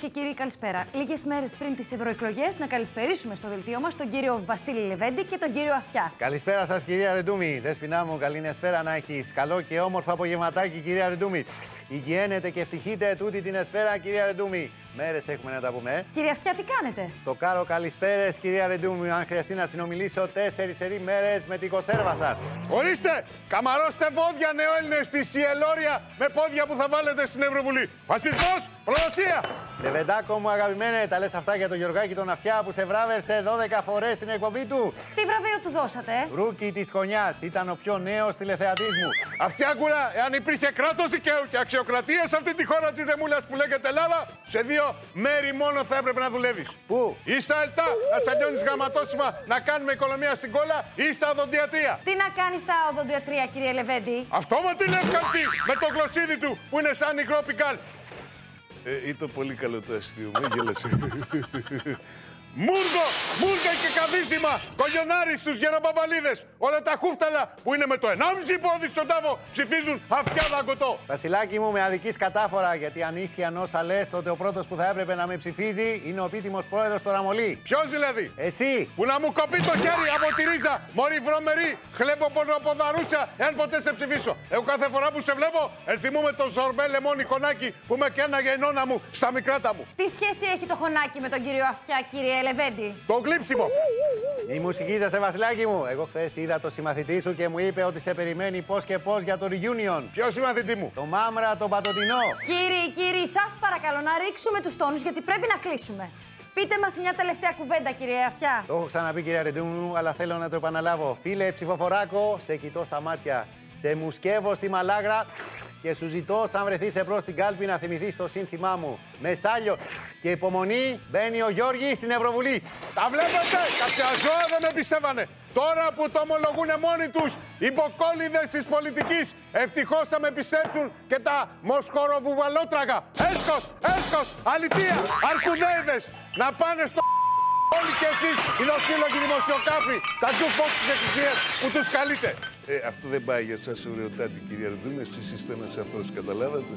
και κύριοι, καλησπέρα. Λίγες μέρες πριν τις ευρωεκλογές, να καλησπερίσουμε στο δελτίο μας τον κύριο Βασίλη Λεβέντη και τον κύριο Αυτιά. Καλησπέρα σας, κυρία Ρεντούμη. Δέσπινά μου, καλή εσπέρα να έχεις. Καλό και όμορφο απογευματάκι, κυρία Ρεντούμη. Υγιένετε και ευτυχείτε τούτη την εσπέρα, κυρία Ρεντούμη. Μέρες έχουμε να τα πούμε. ε. Κύριε Αυτιά, τι κάνετε; Στο κάρο, καλησπέρες, κυρία Ρεντούμη. Αν χρειαστεί να συνομιλήσω τέσσερις σερή μέρες με την κονσέρβα σας. Ορίστε! Καμαρώστε πόδια νεοέλληνες στη Σιελόρια με πόδια που θα βάλετε στην Ευρωβουλή. Φασισμός! Προδοσία! Λεβεντάκο μου, αγαπημένε, τα λες αυτά για τον Γιωργάκη τον Αυτιά που σε βράβευσε 12 φορές στην εκπομπή του. Τι βραβείο του δώσατε, ε; Ρούκι της χρονιά. Ήταν ο πιο νέος τηλεθεατής μου. Αυτιάκουλα, εάν υπήρχε κράτος δικαίου και αξιοκρατία σε αυτή τη χώρα της Ρεμούλας που λέγεται Ελλάδα, σε δύο μέρη μόνο θα έπρεπε να δουλεύεις. Πού; Ή στα ΕΛΤΑ, να σταλιώνει γραμματόσημα, να κάνουμε οικονομία στην κόλλα, ή στα οδοντιατρία. Τι να κάνεις στα οδοντιατρία, κύριε Λεβέντη; Αυτόματη λεύκανση με το γλωσσίδι του που είναι σαν υγρό πικάλ. Ε, ήταν πολύ καλό το αστείο μου, γέλασε. Μούργο, μούργα και καδίσιμα, κογιονάρι στους γεροπαπαλίδες. Όλα τα χούφταλα που είναι με το 1,5 πόδι στον τάβο ψηφίζουν αυτιά δαγκωτό. Βασιλάκι μου, με αδική κατάφορα, γιατί αν ίσχυαν όσα λες, τότε ο πρώτος που θα έπρεπε να με ψηφίζει είναι ο επίτιμος πρόεδρος του Ραμολί. Ποιος δηλαδή, Εσύ! που να μου κοπεί το χέρι από τη ρίζα, μωρή βρωμερή, χλέμπω πονοποδαρούσα, εάν ποτέ σε ψηφίσω. Εγώ κάθε φορά που σε βλέπω, ενθυμούμε το ζορμπέ λεμόνι κονάκι που με καίναγε η νόνα μου στα μικράτα μου. Τι σχέση έχει το χωνάκι με τον κύριο Αυτιά, κύριε Λεβέντη. Το γλύψιμο. Μη μου συγχύζεσαι, Βασιλάκι μου. Εγώ χθες είδα το συμμαθητή σου και μου είπε ότι σε περιμένει πώς και πώς για το reunion. Ποιο συμμαθητή μου; Το μάμρα, τον πατοτινό. Κύριοι, κύριοι, σας παρακαλώ να ρίξουμε τους τόνους γιατί πρέπει να κλείσουμε. Πείτε μας μια τελευταία κουβέντα, κύριε Αυτιά. Το έχω ξαναπεί, κυρία Ρεντούμου, αλλά θέλω να το επαναλάβω. Φίλε ψηφοφοράκο, σε κοιτώ στα μάτια. Σε μουσκεύω στη μαλάγρα και σου ζητώ, σαν βρεθείς εμπρός στην κάλπη, να θυμηθείς το σύνθημά μου. Με σάλιο και υπομονή μπαίνει ο Γιώργη στην Ευρωβουλή. Τα βλέπετε, κάποια ζώα δεν με πιστεύανε. Τώρα που το ομολογούν μόνοι τους οι μποκόλιδες της πολιτικής, ευτυχώς θα με πιστέψουν και τα μοσχοροβουβαλότραγα. Έσκος, έσκος, αλητία, αρκουδέιδες, να πάνε στο όλοι κι εσείς οι δοσύλλογοι δημοσιοκάφοι, τα jukebox της εκκλησίας που τους καλείτε. Ε, αυτό δεν πάει για σας ωραιοτάτη κυρία Ρδούνε, εσείς είστε ένας αυτός, καταλάβατε.